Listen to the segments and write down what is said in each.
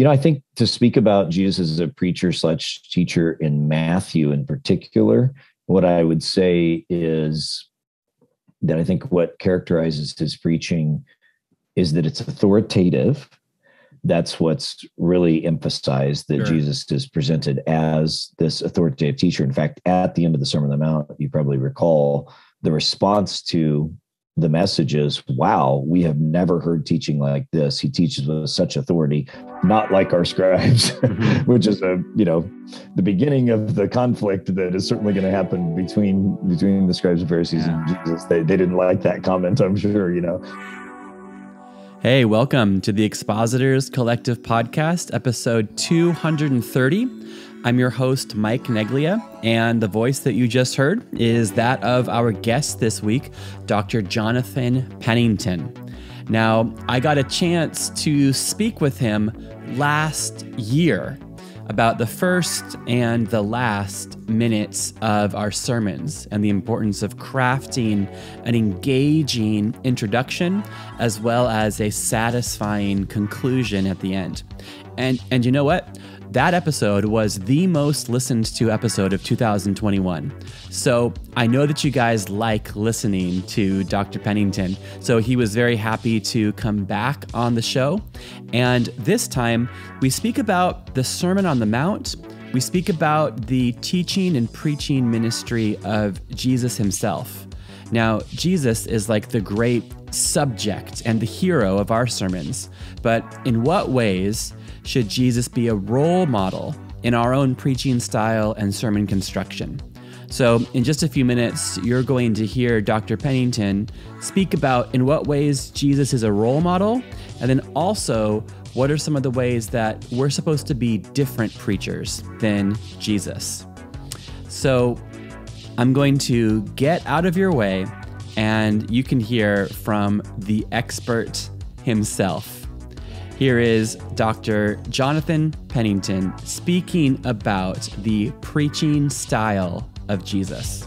you know, I think to speak about Jesus as a preacher slash teacher in Matthew in particular, what I would say is that I think what characterizes his preaching is that it's authoritative. That's what's really emphasized that sure. Jesus is presented as this authoritative teacher. In fact, at the end of the Sermon on the Mount, you probably recall the response to the message is wow we have never heard teaching like this he teaches with such authority not like our scribes mm-hmm. which is a you know the beginning of the conflict that is certainly going to happen between between the scribes and pharisees yeah. and jesus they, they didn't like that comment i'm sure you know Hey, welcome to the Expositors Collective Podcast, episode 230. I'm your host, Mike Neglia, and the voice that you just heard is that of our guest this week, Dr. Jonathan Pennington. Now, I got a chance to speak with him last year about the first and the last minutes of our sermons and the importance of crafting an engaging introduction as well as a satisfying conclusion at the end. And and you know what? That episode was the most listened to episode of 2021. So I know that you guys like listening to Dr. Pennington. So he was very happy to come back on the show. And this time we speak about the Sermon on the Mount. We speak about the teaching and preaching ministry of Jesus himself. Now, Jesus is like the great subject and the hero of our sermons, but in what ways should Jesus be a role model in our own preaching style and sermon construction? So, in just a few minutes, you're going to hear Dr. Pennington speak about in what ways Jesus is a role model, and then also what are some of the ways that we're supposed to be different preachers than Jesus. So, I'm going to get out of your way, and you can hear from the expert himself. Here is Dr. Jonathan Pennington speaking about the preaching style of Jesus.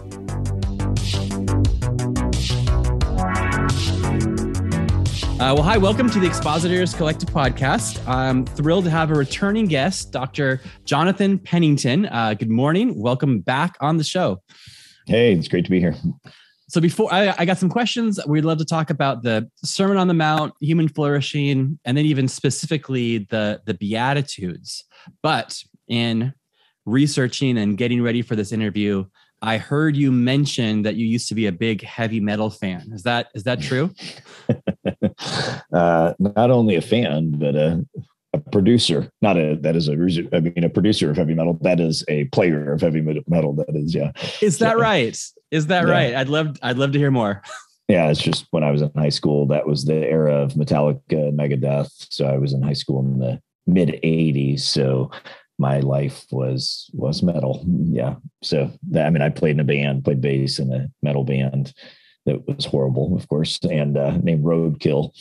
Uh, well, hi, welcome to the Expositors Collective Podcast. I'm thrilled to have a returning guest, Dr. Jonathan Pennington. Uh, good morning. Welcome back on the show. Hey, it's great to be here. So before I, I, got some questions, we'd love to talk about the Sermon on the Mount, human flourishing, and then even specifically the the Beatitudes. But in researching and getting ready for this interview, I heard you mention that you used to be a big heavy metal fan. Is that is that true? uh, not only a fan, but a, a producer. Not a that is a I mean a producer of heavy metal. That is a player of heavy metal. That is yeah. Is that right? Is that yeah. right? I'd love I'd love to hear more. Yeah, it's just when I was in high school, that was the era of Metallica and Megadeth. So I was in high school in the mid 80s. So my life was was metal. Yeah. So that, I mean, I played in a band, played bass in a metal band that was horrible, of course, and uh, named Roadkill.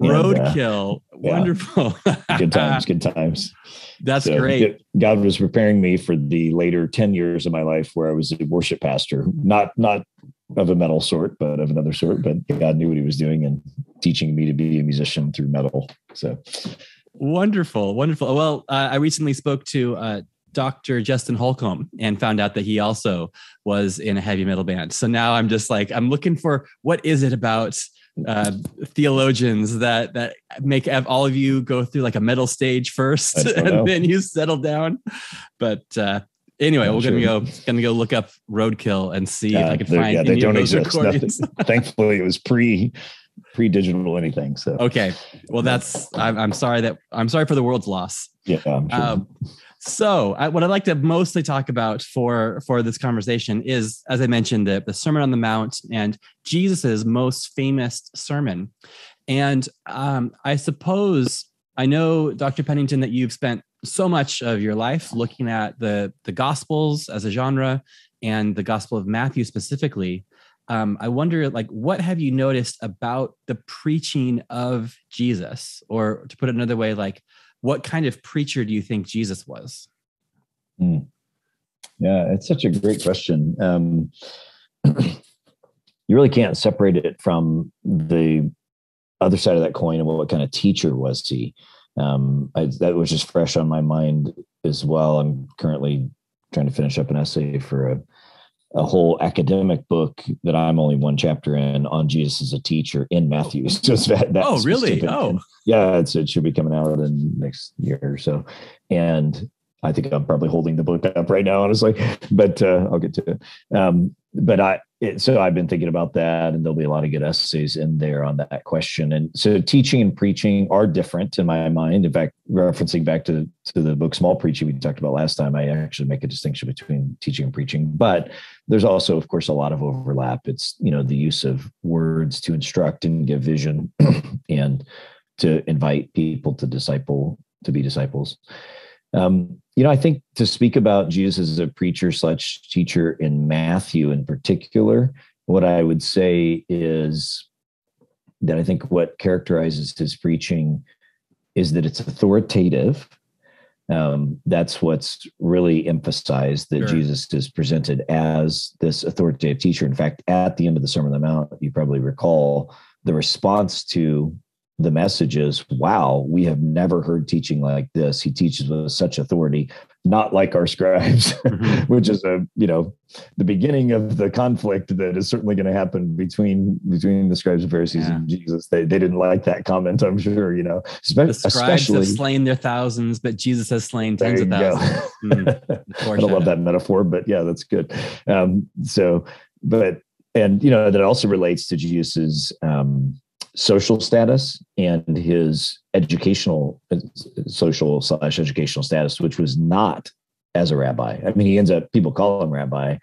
Roadkill, uh, wonderful. good times, good times. That's so great. God was preparing me for the later ten years of my life where I was a worship pastor, not not of a metal sort, but of another sort. But God knew what He was doing and teaching me to be a musician through metal. So wonderful, wonderful. Well, uh, I recently spoke to uh, Dr. Justin Holcomb and found out that he also was in a heavy metal band. So now I'm just like, I'm looking for what is it about uh, theologians that that make all of you go through like a metal stage first and know. then you settle down. But uh, anyway, I'm we're sure. gonna go gonna go look up Roadkill and see if I can find yeah, they don't exist. Thankfully, it was pre pre-digital anything. So okay, well, that's I'm, I'm sorry that I'm sorry for the world's loss. Yeah, sure. um, so, I, what I'd like to mostly talk about for for this conversation is, as I mentioned, the, the Sermon on the Mount and Jesus's most famous sermon. And um, I suppose I know, Dr. Pennington, that you've spent so much of your life looking at the the Gospels as a genre and the Gospel of Matthew specifically. Um, I wonder, like, what have you noticed about the preaching of Jesus, or to put it another way, like what kind of preacher do you think Jesus was? Mm. Yeah, it's such a great question. Um, you really can't separate it from the other side of that coin and what kind of teacher was he. um, I, that was just fresh on my mind as well. I'm currently trying to finish up an essay for a, a whole academic book that I'm only one chapter in on Jesus as a teacher in oh. Matthew. Just that, that oh, really? Oh, yeah. it should be coming out in next year or so. And I think I'm probably holding the book up right now, honestly, but uh, I'll get to it. Um, but I, it, so I've been thinking about that, and there'll be a lot of good essays in there on that question. And so, teaching and preaching are different in my mind. In fact, referencing back to to the book Small Preaching we talked about last time, I actually make a distinction between teaching and preaching. But there's also, of course, a lot of overlap. It's you know the use of words to instruct and give vision, and to invite people to disciple to be disciples. Um, you know, I think to speak about Jesus as a preacher slash teacher in Matthew in particular, what I would say is that I think what characterizes his preaching is that it's authoritative. Um, that's what's really emphasized that sure. Jesus is presented as this authoritative teacher. In fact, at the end of the Sermon on the Mount, you probably recall the response to the message is wow we have never heard teaching like this. He teaches with such authority not like our scribes mm-hmm. which is a you know the beginning of the conflict that is certainly going to happen between between the scribes and pharisees yeah. and jesus. They, they didn't like that comment i'm sure you know. Spe- the scribes especially have slain their thousands but jesus has slain tens of thousands. Mm, i love that metaphor but yeah that's good. Um so but and you know that also relates to jesus's um social status and his educational social slash educational status which was not as a rabbi. I mean he ends up people call him rabbi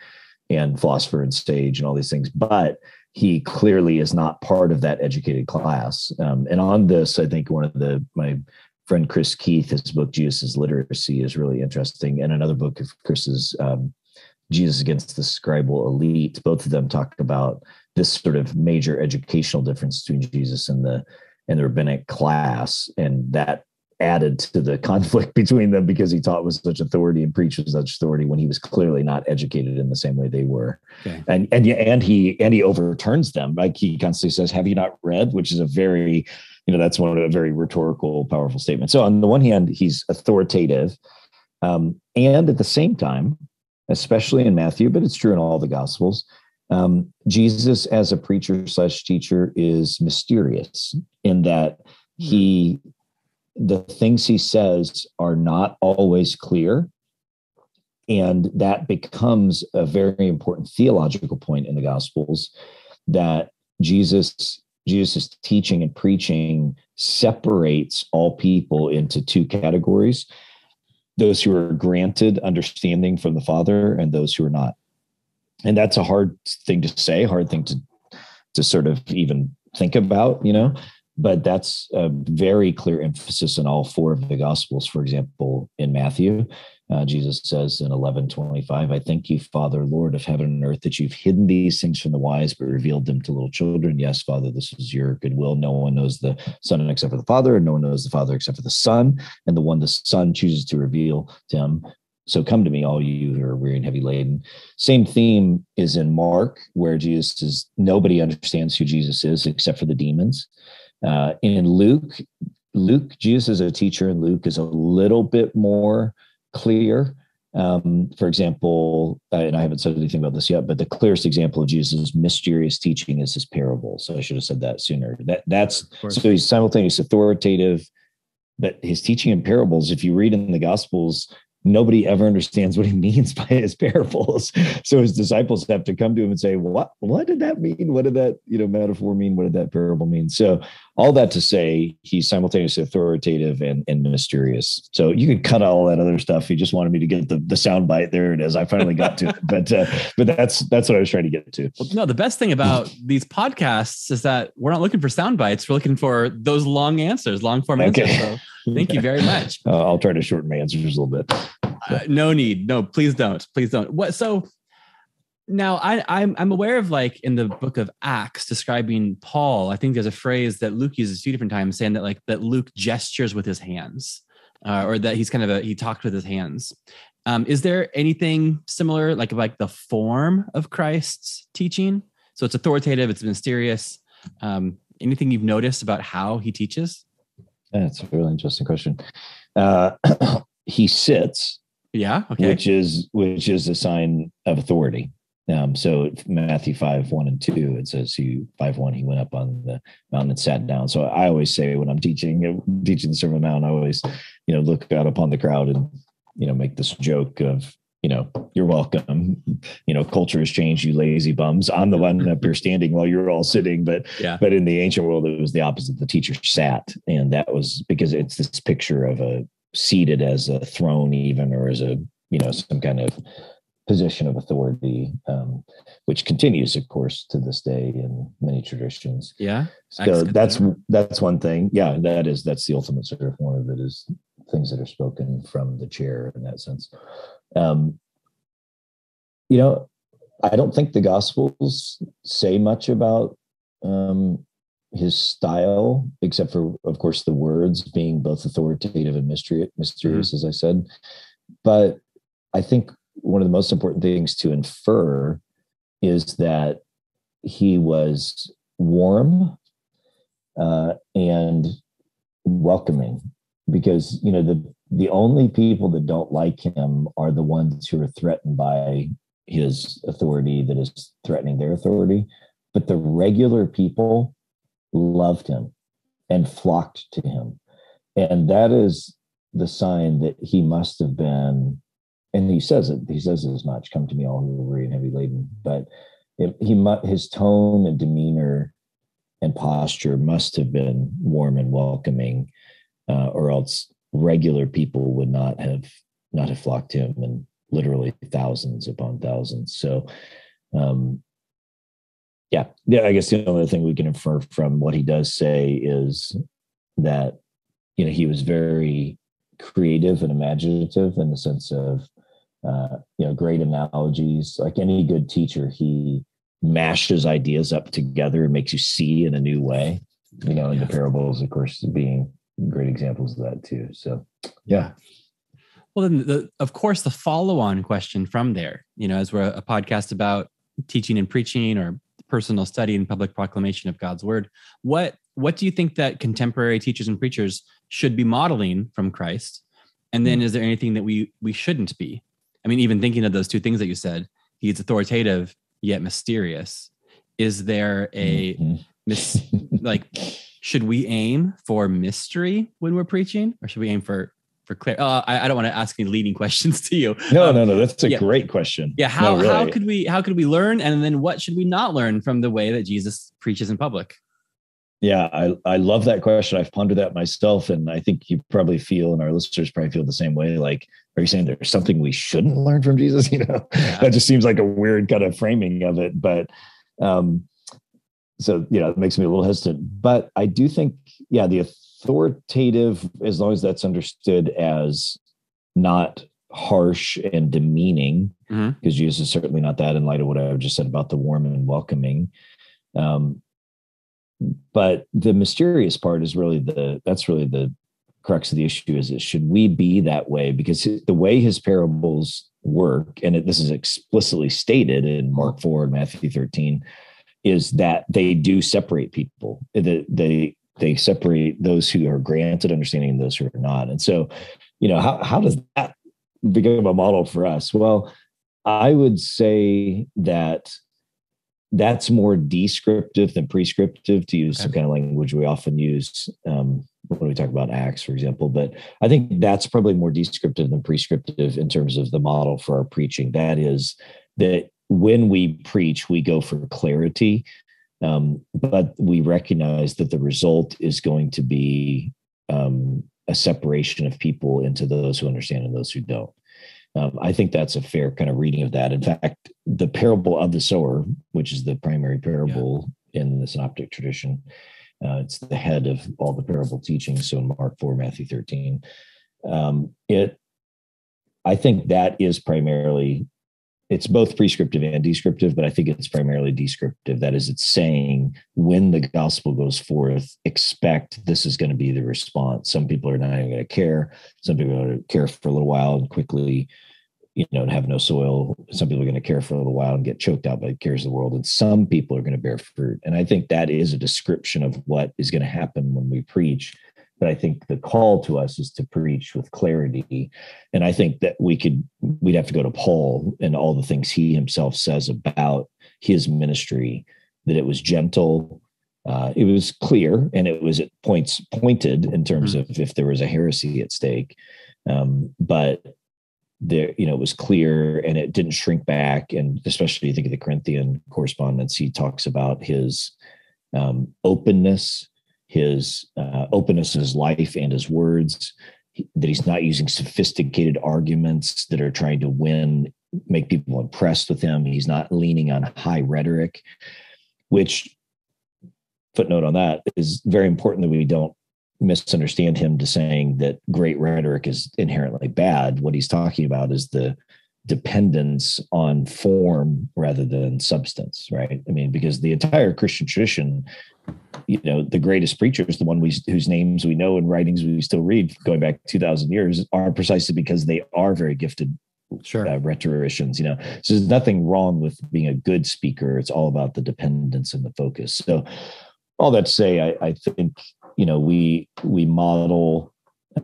and philosopher and sage and all these things but he clearly is not part of that educated class. Um, and on this i think one of the my friend chris keith his book jesus' literacy is really interesting. And another book of chris's um, jesus against the scribal elite both of them talk about this sort of major educational difference between Jesus and the and the rabbinic class, and that added to the conflict between them because he taught with such authority and preached with such authority when he was clearly not educated in the same way they were. Okay. And and and he and he overturns them. Like he constantly says, "Have you not read?" Which is a very, you know, that's one of a very rhetorical, powerful statement. So on the one hand, he's authoritative, um, and at the same time, especially in Matthew, but it's true in all the Gospels, um, Jesus, as a preacher slash teacher, is mysterious in that he, the things he says are not always clear. And that becomes a very important theological point in the Gospels that Jesus, Jesus' teaching and preaching separates all people into two categories those who are granted understanding from the Father and those who are not and that's a hard thing to say hard thing to to sort of even think about you know? But that's a very clear emphasis in all four of the gospels. For example in matthew uh, jesus says in 1125 i thank you father lord of heaven and earth that you've hidden these things from the wise but revealed them to little children. Yes father this is your goodwill. No one knows the son except for the father and no one knows the father except for the son. And the one the son chooses to reveal to him so come to me, all you who are weary and heavy laden. Same theme is in Mark, where Jesus is nobody understands who Jesus is except for the demons. Uh, in Luke, Luke, Jesus is a teacher, and Luke is a little bit more clear. Um, for example, uh, and I haven't said anything about this yet, but the clearest example of Jesus' mysterious teaching is his parable. So I should have said that sooner. That that's so he's simultaneously authoritative, but his teaching in parables, if you read in the Gospels, nobody ever understands what he means by his parables. So his disciples have to come to him and say, "What? What did that mean? What did that you know metaphor mean? What did that parable mean?" So all that to say, he's simultaneously authoritative and, and mysterious. So you could cut all that other stuff. He just wanted me to get the the sound bite. There it is. I finally got to it. But uh, but that's that's what I was trying to get to. Well, no, the best thing about these podcasts is that we're not looking for sound bites. We're looking for those long answers, long form okay. answers. So thank you very much. Uh, I'll try to shorten my answers a little bit. Uh, no need. No, please don't. Please don't. What? So now I, I'm I'm aware of like in the book of Acts describing Paul. I think there's a phrase that Luke uses a few different times, saying that like that Luke gestures with his hands, uh, or that he's kind of a he talked with his hands. Um, is there anything similar, like like the form of Christ's teaching? So it's authoritative, it's mysterious. Um, anything you've noticed about how he teaches? That's a really interesting question. Uh, he sits. Yeah. Okay. Which is which is a sign of authority. Um, so Matthew 5, 1 and 2, it says he 5 1, he went up on the mountain and sat down. So I always say when I'm teaching teaching the Sermon Mount, I always, you know, look out upon the crowd and, you know, make this joke of, you know, you're welcome. You know, culture has changed, you lazy bums. I'm the one up here standing while you're all sitting. But yeah. but in the ancient world, it was the opposite. The teacher sat. And that was because it's this picture of a seated as a throne, even or as a, you know, some kind of position of authority, um, which continues, of course, to this day in many traditions. Yeah. So that's that's one thing. Yeah, that is that's the ultimate sort of one of it is things that are spoken from the chair in that sense. Um, you know, I don't think the Gospels say much about um, his style, except for, of course, the words being both authoritative and mystery, mysterious, mm-hmm. as I said. But I think one of the most important things to infer is that he was warm uh, and welcoming because you know the the only people that don't like him are the ones who are threatened by his authority that is threatening their authority. But the regular people loved him and flocked to him. And that is the sign that he must have been and he says it. He says as much. Come to me, all who are weary and heavy laden. But it, he his tone and demeanor and posture must have been warm and welcoming, uh, or else regular people would not have not have flocked to him, and literally thousands upon thousands. So, um, yeah, yeah. I guess the only thing we can infer from what he does say is that you know he was very creative and imaginative in the sense of uh, you know great analogies. Like any good teacher he mashes ideas up together and makes you see in a new way. You know and the parables of course being great examples of that too. So yeah. Well then the, of course the follow-on question from there you know as we're a podcast about teaching and preaching or personal study and public proclamation of god's word what what do you think that contemporary teachers and preachers should be modeling from christ? And then hmm. is there anything that we we shouldn't be I mean, even thinking of those two things that you said, he's authoritative yet mysterious. Is there a mm-hmm. mis- like should we aim for mystery when we're preaching, or should we aim for for clear? Uh, I, I, don't want to ask any leading questions to you. No, um, no, no. That's a yeah. great question. Yeah. How no, really. how could we how could we learn, and then what should we not learn from the way that Jesus preaches in public? Yeah, I, I love that question. I've pondered that myself, and I think you probably feel, and our listeners probably feel the same way. Like, are you saying there's something we shouldn't learn from Jesus? You know, yeah. that just seems like a weird kind of framing of it. But, um, so you know, it makes me a little hesitant. But I do think, yeah, the authoritative, as long as that's understood as not harsh and demeaning, because mm-hmm. Jesus is certainly not that. In light of what I've just said about the warm and welcoming. Um, but the mysterious part is really the that's really the crux of the issue is it should we be that way? Because the way his parables work and it, this is explicitly stated in mark 4 and matthew 13 is that they do separate people. They, they they separate those who are granted understanding and those who are not. And so you know how, how does that become a model for us? Well i would say that that's more descriptive than prescriptive to use okay. some kind of language we often use um, when we talk about acts for example. But i think that's probably more descriptive than prescriptive in terms of the model for our preaching. That is that when we preach we go for clarity um, but we recognize that the result is going to be um, a separation of people into those who understand and those who don't um, I think that's a fair kind of reading of that. In fact, the parable of the sower, which is the primary parable yeah. in the synoptic tradition, uh, it's the head of all the parable teachings. So in Mark 4, Matthew 13, um, it, I think that is primarily, it's both prescriptive and descriptive, but I think it's primarily descriptive. That is, it's saying when the gospel goes forth, expect this is going to be the response. Some people are not even going to care. Some people are going to care for a little while and quickly you know, and have no soil. Some people are going to care for a little while and get choked out by the cares of the world. And some people are going to bear fruit. And I think that is a description of what is going to happen when we preach. But I think the call to us is to preach with clarity. And I think that we could, we'd have to go to Paul and all the things he himself says about his ministry, that it was gentle, uh, it was clear, and it was at points pointed in terms mm-hmm. of if there was a heresy at stake. Um, but there, you know, it was clear and it didn't shrink back. And especially, you think of the Corinthian correspondence, he talks about his um, openness his uh, openness in his life and his words, that he's not using sophisticated arguments that are trying to win, make people impressed with him. He's not leaning on high rhetoric, which footnote on that is very important that we don't misunderstand him to saying that great rhetoric is inherently bad. What he's talking about is the dependence on form rather than substance, right? I mean, because the entire Christian tradition you know the greatest preachers the one we whose names we know and writings we still read going back 2000 years are precisely because they are very gifted sure. uh, rhetoricians you know? So there's nothing wrong with being a good speaker. It's all about the dependence and the focus. So all that to say i, I think you know we we model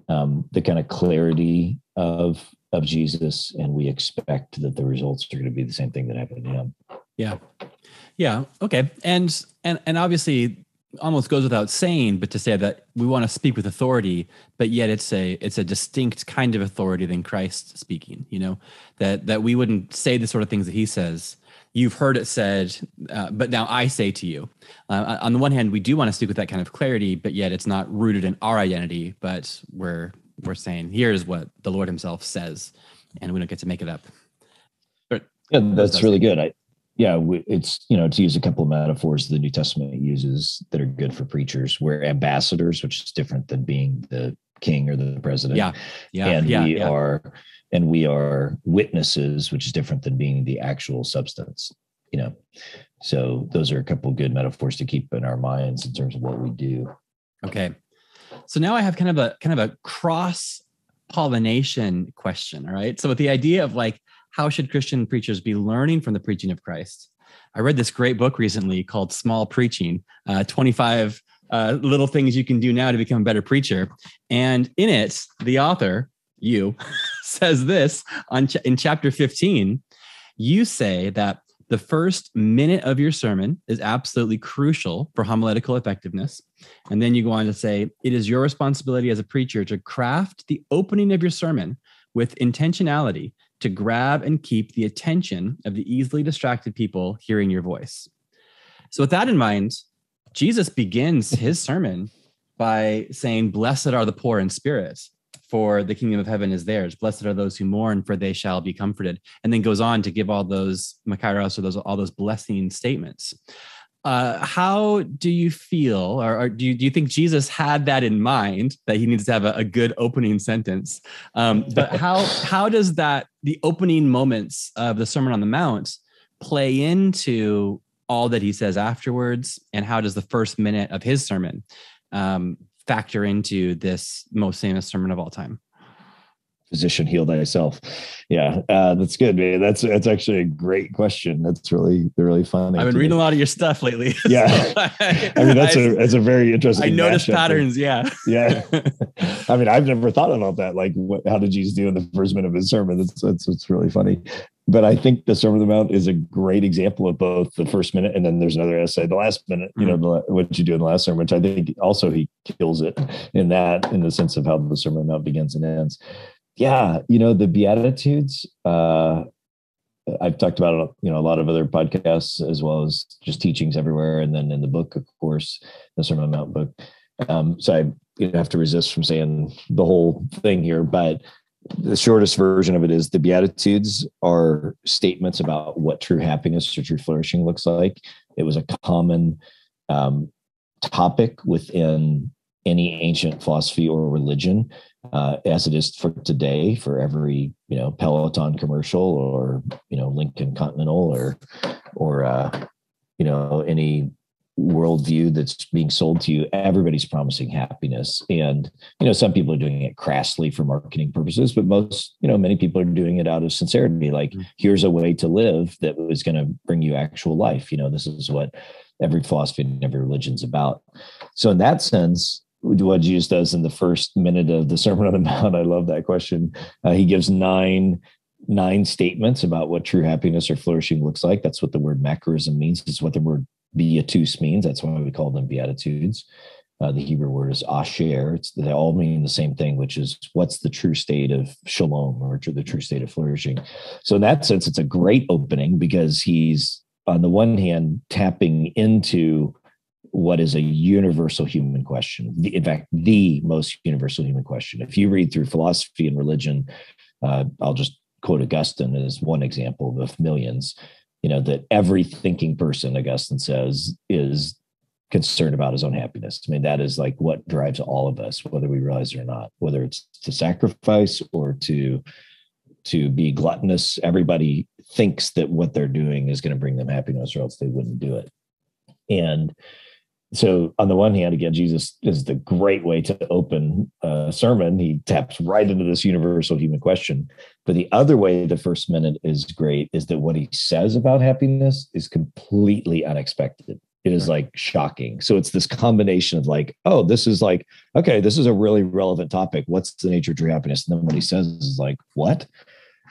um, the kind of clarity of of jesus and we expect that the results are going to be the same thing that happened to him yeah yeah. Okay. And and and obviously almost goes without saying, but to say that we want to speak with authority, but yet it's a it's a distinct kind of authority than Christ speaking. You know that that we wouldn't say the sort of things that he says. You've heard it said, uh, but now I say to you. Uh, on the one hand, we do want to speak with that kind of clarity, but yet it's not rooted in our identity. But we're we're saying here's what the Lord Himself says, and we don't get to make it up. But yeah, that's really good. I yeah, it's you know to use a couple of metaphors the New Testament uses that are good for preachers. We're ambassadors, which is different than being the king or the president. Yeah, yeah, and yeah, we yeah. are and we are witnesses, which is different than being the actual substance. You know, so those are a couple of good metaphors to keep in our minds in terms of what we do. Okay, so now I have kind of a kind of a cross pollination question. All right, so with the idea of like how should Christian preachers be learning from the preaching of Christ? I read this great book recently called Small Preaching uh, 25 uh, Little Things You Can Do Now to Become a Better Preacher. And in it, the author, you, says this on ch- in chapter 15. You say that the first minute of your sermon is absolutely crucial for homiletical effectiveness. And then you go on to say, it is your responsibility as a preacher to craft the opening of your sermon with intentionality to grab and keep the attention of the easily distracted people hearing your voice. So, with that in mind, Jesus begins his sermon by saying, Blessed are the poor in spirit, for the kingdom of heaven is theirs. Blessed are those who mourn, for they shall be comforted. And then goes on to give all those makarios or those all those blessing statements. Uh, how do you feel, or, or, do, you, do you think Jesus had that in mind that he needs to have a, a good opening sentence? Um, but how how does that the opening moments of the Sermon on the Mount play into all that he says afterwards, and how does the first minute of his sermon um, factor into this most famous sermon of all time? physician heal thyself. Yeah uh, that's good man. That's that's actually a great question. That's really really funny. I've been reading me. a lot of your stuff lately. Yeah. So I, I, mean that's I, a that's a very interesting i noticed patterns yeah. Yeah. I mean i've never thought about that like what, how did jesus do in the first minute of his sermon? That's that's, that's really funny but I think the Sermon on the Mount is a great example of both the first minute and then there's another essay, the last minute, you mm-hmm. know, the, what you do in the last sermon, which I think also he kills it in that, in the sense of how the Sermon on the Mount begins and ends yeah, you know, the Beatitudes, uh, I've talked about it, you know, a lot of other podcasts as well as just teachings everywhere. And then in the book, of course, the Sermon on the Mount book. Um, so I you know, have to resist from saying the whole thing here, but the shortest version of it is the Beatitudes are statements about what true happiness or true flourishing looks like. It was a common um, topic within any ancient philosophy or religion uh, as it is for today for every you know peloton commercial or you know lincoln continental or or uh, you know any worldview that's being sold to you everybody's promising happiness and you know some people are doing it crassly for marketing purposes but most you know many people are doing it out of sincerity like mm-hmm. here's a way to live that was going to bring you actual life you know this is what every philosophy and every religion's about so in that sense what Jesus does in the first minute of the Sermon on the Mount. I love that question. Uh, he gives nine nine statements about what true happiness or flourishing looks like. That's what the word makarism means. It's what the word beatus means. That's why we call them beatitudes. Uh, the Hebrew word is asher. It's, they all mean the same thing, which is what's the true state of shalom or the true state of flourishing. So in that sense, it's a great opening because he's on the one hand tapping into what is a universal human question. In fact, the most universal human question. If you read through philosophy and religion, uh, I'll just quote Augustine as one example of millions. You know that every thinking person, Augustine says, is concerned about his own happiness. I mean, that is like what drives all of us, whether we realize it or not, whether it's to sacrifice or to to be gluttonous. Everybody thinks that what they're doing is going to bring them happiness, or else they wouldn't do it. And so, on the one hand, again, Jesus is the great way to open a sermon. He taps right into this universal human question. But the other way, the first minute is great, is that what he says about happiness is completely unexpected it is like shocking. So it's this combination of like, oh, this is like, okay, this is a really relevant topic. What's the nature of true happiness? And then what he says is like, what?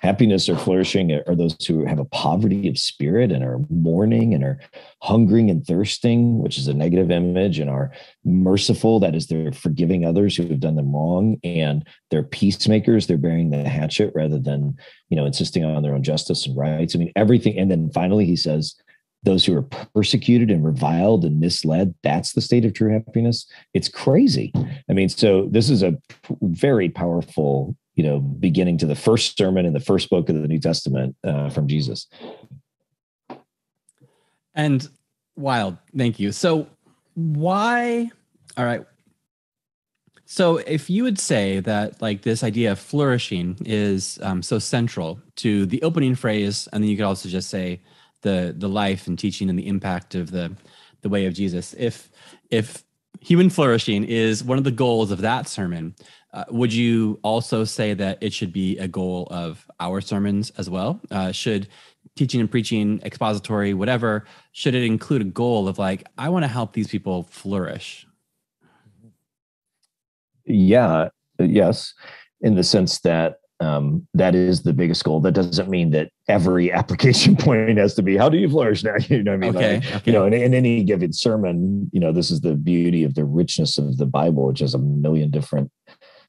Happiness or flourishing are those who have a poverty of spirit and are mourning and are hungering and thirsting, which is a negative image, and are merciful. That is, they're forgiving others who have done them wrong, and they're peacemakers. They're bearing the hatchet rather than, you know, insisting on their own justice and rights. I mean, everything. And then finally, he says, those who are persecuted and reviled and misled that's the state of true happiness it's crazy i mean so this is a very powerful you know beginning to the first sermon in the first book of the new testament uh, from jesus. And wild. Thank you. So why all right. So if you would say that like this idea of flourishing is um, so central to the opening phrase and then you could also just say the the life and teaching and the impact of the the way of Jesus. If if human flourishing is one of the goals of that sermon, uh, would you also say that it should be a goal of our sermons as well? Uh, should teaching and preaching, expository, whatever, should it include a goal of like, I want to help these people flourish? Yeah, yes, in the sense that um, that is the biggest goal. That doesn't mean that every application point has to be how do you flourish now? You know, I mean, okay, like, okay. you know, in, in, any given sermon, you know, this is the beauty of the richness of the Bible, which has a million different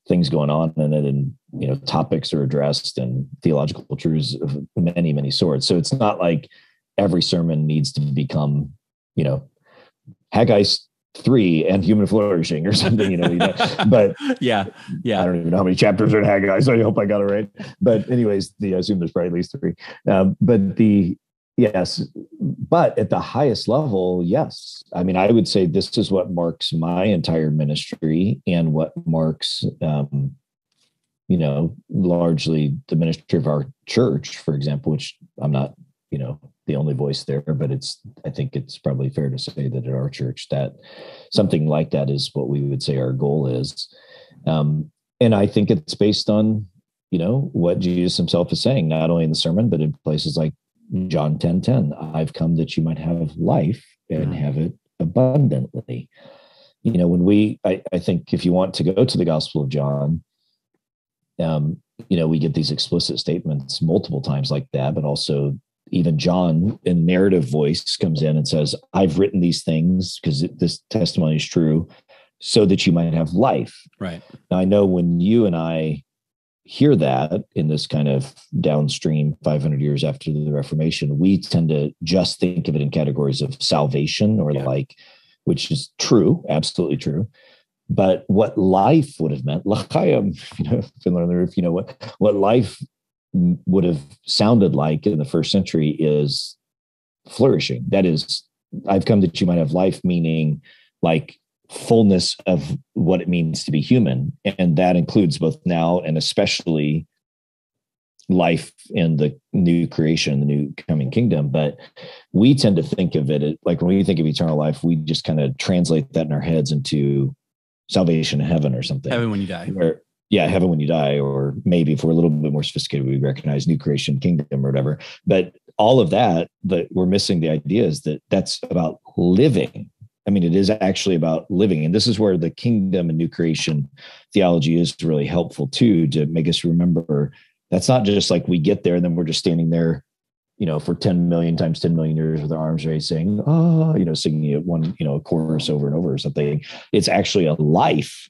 things going on in it, and you know, topics are addressed and theological truths of many, many sorts. So it's not like every sermon needs to become, you know, Haggai's three and human flourishing or something, you know, you know. But yeah, yeah. I don't even know how many chapters are in Haggai, so I hope I got it right. But anyways, the I assume there's probably at least three. Um, but the yes, but at the highest level, yes. I mean, I would say this is what marks my entire ministry and what marks um, you know, largely the ministry of our church, for example, which I'm not, you know, the only voice there, but it's I think it's probably fair to say that at our church that something like that is what we would say our goal is. Um, and I think it's based on you know what Jesus himself is saying, not only in the sermon, but in places like John 10 10. I've come that you might have life and mm-hmm. have it abundantly. You know, when we I, I think if you want to go to the Gospel of John, um, you know, we get these explicit statements multiple times like that, but also even John in narrative voice comes in and says, I've written these things because this testimony is true so that you might have life. Right. Now, I know when you and I hear that in this kind of downstream 500 years after the Reformation, we tend to just think of it in categories of salvation or yeah. like, which is true, absolutely true. But what life would have meant, l'chaim, you know, Fiddler on the Roof, you know, what, what life would have sounded like in the first century is flourishing. That is, I've come that you might have life, meaning like fullness of what it means to be human. And that includes both now and especially life in the new creation, the new coming kingdom. But we tend to think of it like when we think of eternal life, we just kind of translate that in our heads into salvation in heaven or something. Heaven when you die. Where, yeah, heaven when you die, or maybe if we're a little bit more sophisticated, we recognize new creation, kingdom, or whatever. But all of that, but we're missing the idea is that that's about living. I mean, it is actually about living. And this is where the kingdom and new creation theology is really helpful too, to make us remember that's not just like we get there and then we're just standing there, you know, for 10 million times 10 million years with our arms raised saying, oh, you know, singing it one, you know, a chorus over and over or something. It's actually a life.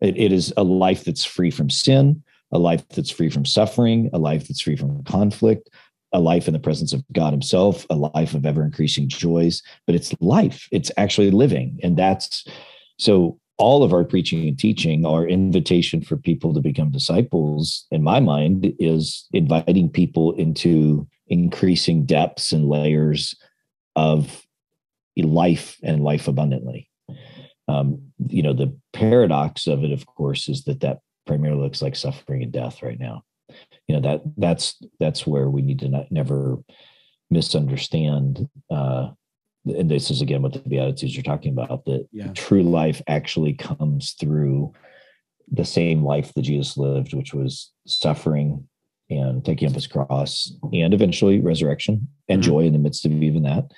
it, it is a life that's free from sin, a life that's free from suffering, a life that's free from conflict, a life in the presence of God Himself, a life of ever increasing joys, but it's life. It's actually living. And that's so all of our preaching and teaching, our invitation for people to become disciples, in my mind, is inviting people into increasing depths and layers of life and life abundantly. Um, you know, the paradox of it, of course, is that that primarily looks like suffering and death right now you know that that's that's where we need to not, never misunderstand uh and this is again what the beatitudes you're talking about that yeah. true life actually comes through the same life that jesus lived which was suffering and taking up his cross and eventually resurrection and mm-hmm. joy in the midst of even that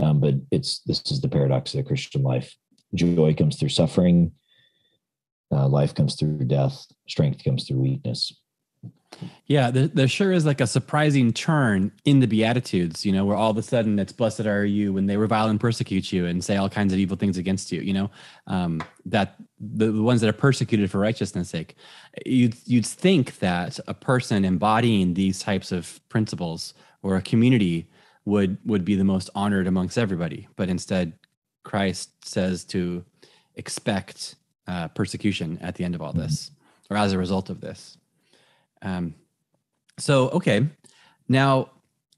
um, but it's this is the paradox of the christian life joy comes through suffering uh, life comes through death strength comes through weakness yeah, there, there, sure is like a surprising turn in the Beatitudes, you know, where all of a sudden it's blessed are you when they revile and persecute you and say all kinds of evil things against you, you know, um, that the, the ones that are persecuted for righteousness' sake. You'd, you'd think that a person embodying these types of principles or a community would would be the most honored amongst everybody, but instead Christ says to expect uh, persecution at the end of all this or as a result of this. Um, so, okay. Now,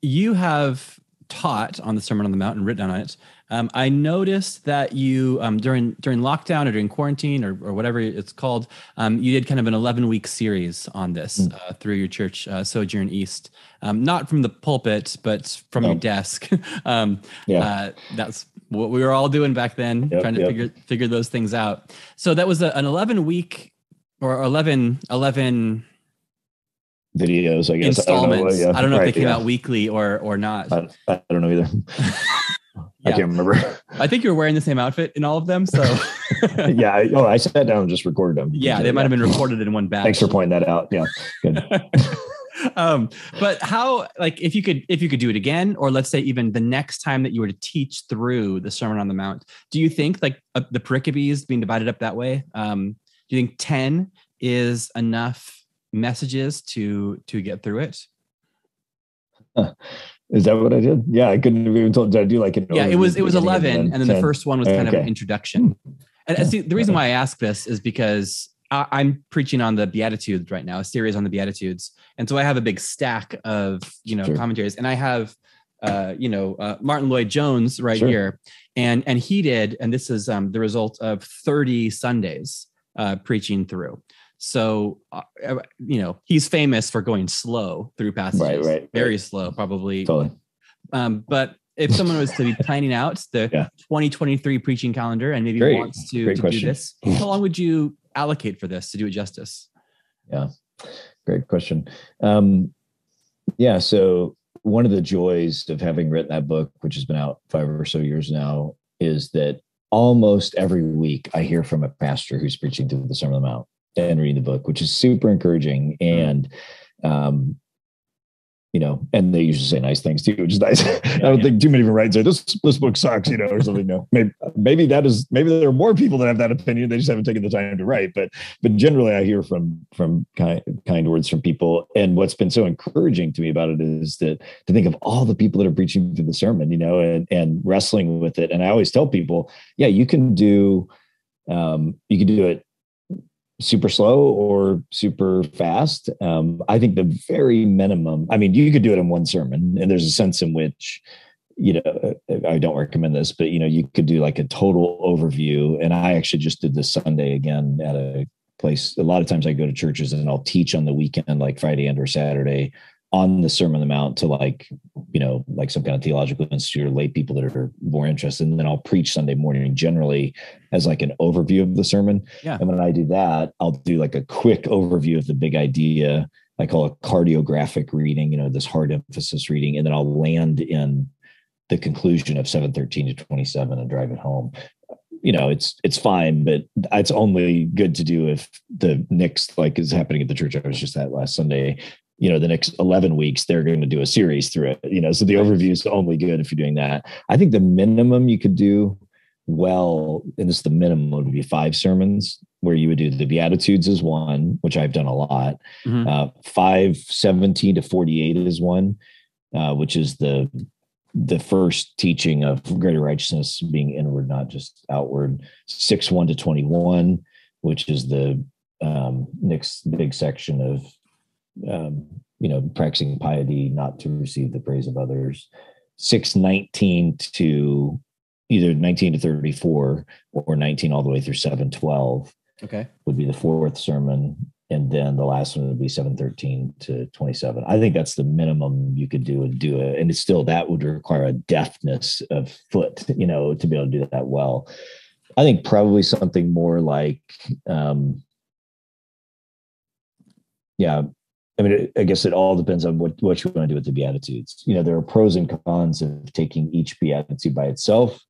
you have taught on the Sermon on the Mount and written on it. Um, I noticed that you um, during during lockdown or during quarantine or, or whatever it's called, um, you did kind of an eleven week series on this mm. uh, through your church, uh, Sojourn East. Um, not from the pulpit, but from no. your desk. Um, yeah, uh, that's what we were all doing back then, yep, trying to yep. figure figure those things out. So that was a, an eleven week or 11, 11 videos, I guess. Installments. I don't know, yeah. I don't know right, if they came yeah. out weekly or or not. I, I don't know either. I can't remember. I think you were wearing the same outfit in all of them. So yeah. I, oh, I sat down and just recorded them. Yeah, they might have been recorded in one batch. Thanks for pointing that out. Yeah. Good. um, but how like if you could if you could do it again, or let's say even the next time that you were to teach through the Sermon on the Mount, do you think like uh, the pericopes being divided up that way? Um, do you think 10 is enough messages to to get through it is that what i did yeah i couldn't have even told did i do like an yeah it was it was 11 and then, and then the first one was kind okay. of an introduction and see the reason why i ask this is because I, i'm preaching on the beatitudes right now a series on the beatitudes and so i have a big stack of you know sure. commentaries and i have uh, you know uh, Martyn Lloyd-Jones right sure. here, and and he did, and this is um, the result of 30 Sundays uh, preaching through. So, uh, you know, he's famous for going slow through passages, right, right, very right. slow, probably. Totally. Um, but if someone was to be planning out the yeah. 2023 preaching calendar and maybe Great. wants to, to do this, how long would you allocate for this to do it justice? Yeah, great question. Um, yeah, so one of the joys of having written that book, which has been out five or so years now, is that almost every week I hear from a pastor who's preaching through the Sermon on the Mount and reading the book, which is super encouraging. Mm-hmm. And, um, you know, and they usually say nice things too, which is nice. Yeah, I don't yeah. think too many of them write say this this book sucks, you know, or something. No, maybe maybe that is maybe there are more people that have that opinion. They just haven't taken the time to write. But but generally, I hear from from kind kind words from people. And what's been so encouraging to me about it is that to think of all the people that are preaching through the sermon, you know, and and wrestling with it. And I always tell people, yeah, you can do um, you can do it super slow or super fast. Um, I think the very minimum, I mean, you could do it in one sermon, and there's a sense in which, you know, I don't recommend this, but you know, you could do like a total overview. And I actually just did this Sunday again at a place. A lot of times I go to churches and I'll teach on the weekend, like Friday and or Saturday, on the Sermon on the Mount to like, you know, like some kind of theological institute or lay people that are more interested. And then I'll preach Sunday morning generally as like an overview of the sermon. Yeah. And when I do that, I'll do like a quick overview of the big idea. I call a cardiographic reading, you know, this hard emphasis reading. And then I'll land in the conclusion of 713 to 27 and drive it home you know, it's it's fine, but it's only good to do if the next like is happening at the church I was just at last Sunday. You know, the next 11 weeks, they're going to do a series through it. You know, so the overview is only good if you're doing that. I think the minimum you could do well, and this is the minimum would be five sermons where you would do the Beatitudes is one, which I've done a lot. Mm-hmm. Uh, 517 to 48 is one, uh, which is the the first teaching of greater righteousness being inward, not just outward. 6 1 to 21, which is the um, next big section of, um, you know, practicing piety, not to receive the praise of others. 619 to either 19 to 34 or 19 all the way through 712 okay. would be the fourth sermon and then the last one would be 713 to 27 i think that's the minimum you could do and do it and it's still that would require a deftness of foot you know to be able to do that well. I think probably something more like um yeah I mean, I guess it all depends on what, what you want to do with the Beatitudes. You know, there are pros and cons of taking each Beatitude by itself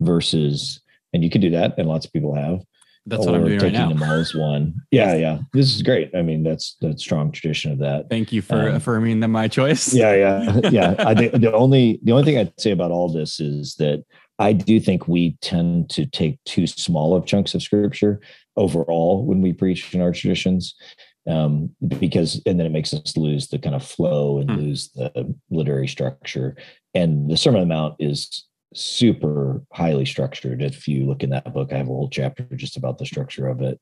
versus, and you can do that, and lots of people have. That's what I'm doing right now. Taking them all as one. Yeah, yeah. This is great. I mean, that's the strong tradition of that. Thank you for um, affirming that my choice. Yeah, yeah, yeah. I think the only the only thing I'd say about all this is that I do think we tend to take too small of chunks of scripture overall when we preach in our traditions um, because and then it makes us lose the kind of flow and mm. lose the literary structure. And the Sermon on the Mount is super highly structured. If you look in that book, I have a whole chapter just about the structure of it,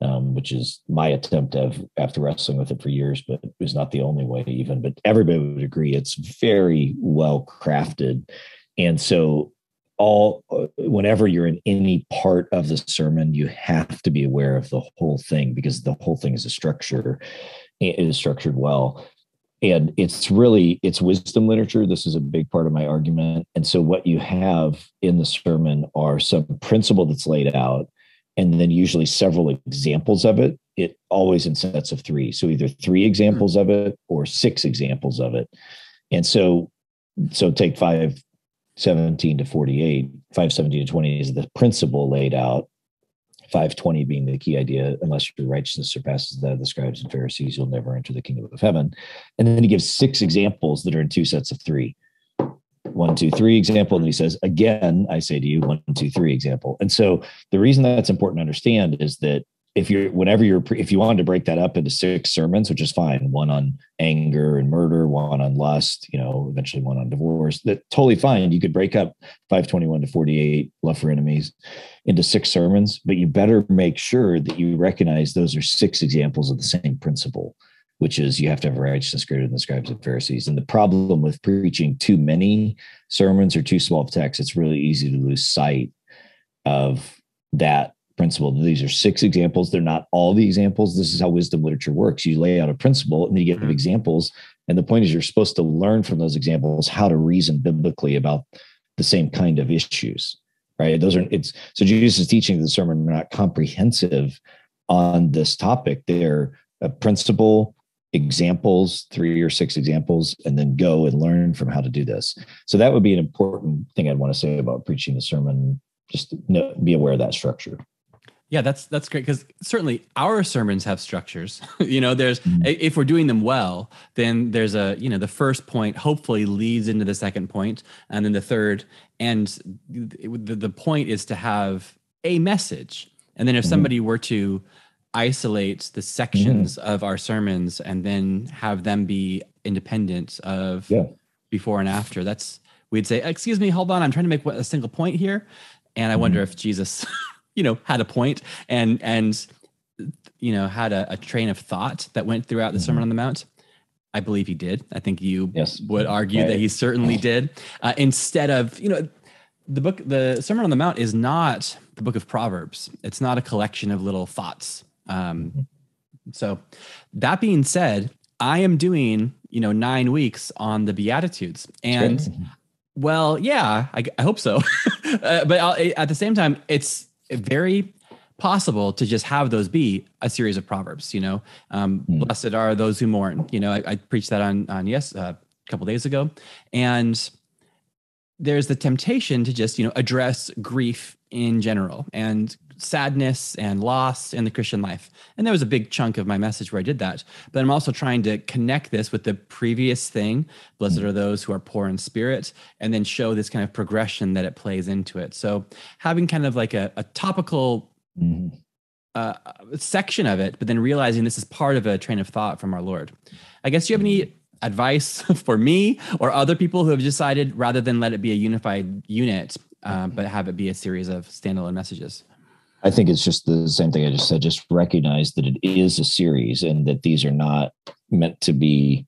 um, which is my attempt of after wrestling with it for years, but it was not the only way even. But everybody would agree it's very well crafted. And so all uh, whenever you're in any part of the sermon you have to be aware of the whole thing because the whole thing is a structure it is structured well. And it's really it's wisdom literature. This is a big part of my argument. And so what you have in the sermon are some principle that's laid out and then usually several examples of it. It always in sets of three. So either three examples of it or six examples of it. And so so take five 17 to 48, 517 to 20 is the principle laid out. 520 being the key idea, unless your righteousness surpasses that of the scribes and Pharisees, you'll never enter the kingdom of heaven. And then he gives six examples that are in two sets of three. One, two, three example. And he says, again, I say to you, one, two, three example. And so the reason that's important to understand is that if you're whenever you're if you wanted to break that up into six sermons which is fine one on anger and murder one on lust you know eventually one on divorce that totally fine. You could break up 521 to 48 love for enemies into six sermons but you better make sure that you recognize those are six examples of the same principle which is you have to have righteousness greater than the scribes and pharisees. And the problem with preaching too many sermons or too small of text it's really easy to lose sight of that principle. These are six examples. They're not all the examples. This is how wisdom literature works. You lay out a principle and then you give mm-hmm. examples. And the point is, you're supposed to learn from those examples how to reason biblically about the same kind of issues, right? Those are it's so Jesus' is teaching the sermon are not comprehensive on this topic. They're a principle, examples, three or six examples, and then go and learn from how to do this. So that would be an important thing I'd want to say about preaching the sermon. Just know, be aware of that structure. Yeah, that's that's great because certainly our sermons have structures. you know, there's mm-hmm. if we're doing them well, then there's a you know the first point hopefully leads into the second point, and then the third. And the, the point is to have a message. And then if mm-hmm. somebody were to isolate the sections mm-hmm. of our sermons and then have them be independent of yeah. before and after, that's we'd say, "Excuse me, hold on, I'm trying to make a single point here." And I wonder mm-hmm. if Jesus you know had a point and and you know had a, a train of thought that went throughout the mm-hmm. Sermon on the Mount. I believe he did. I think you yes. would argue right. that he certainly did. Uh, instead of you know the book, the Sermon on the Mount is not the book of Proverbs. It's not a collection of little thoughts. Um, mm-hmm. So that being said, I am doing you know nine weeks on the Beatitudes and. Well, yeah, I, I hope so. uh, but I'll, at the same time, it's very possible to just have those be a series of proverbs you know? Um, mm. blessed are those who mourn. You know i, I preached that on on yes uh, a couple days ago. And there's the temptation to just you know address grief in general and sadness and loss in the Christian life. And there was a big chunk of my message where I did that. But I'm also trying to connect this with the previous thing blessed are those who are poor in spirit, and then show this kind of progression that it plays into it. So having kind of like a, a topical mm-hmm. uh, section of it, but then realizing this is part of a train of thought from our Lord. I guess you have any advice for me or other people who have decided rather than let it be a unified unit, uh, but have it be a series of standalone messages? I think it's just the same thing I just said. Just recognize that it is a series and that these are not meant to be,